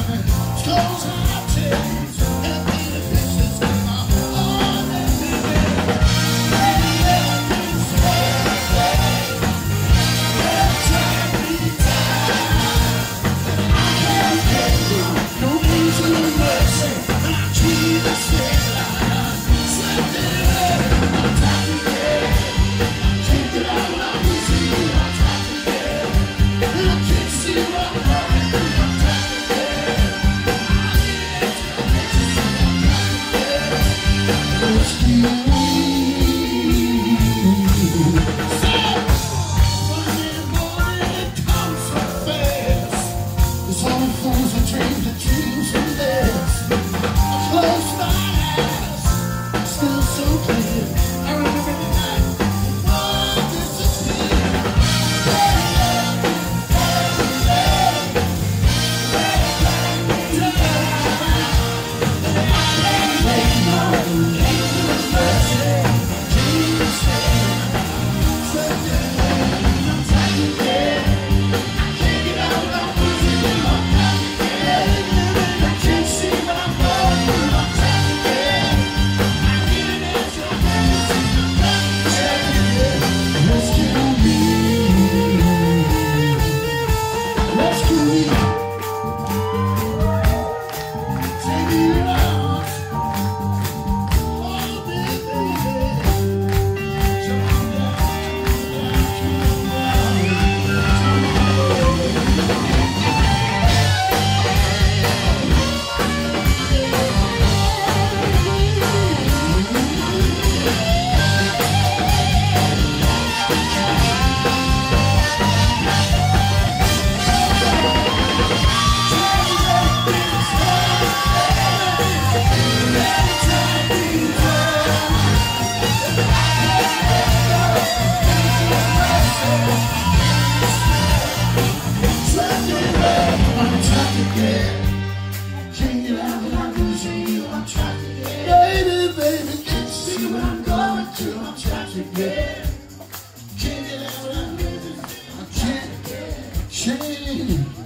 Cause I tell you too tragic, yeah. Can't get out of my. I can't change.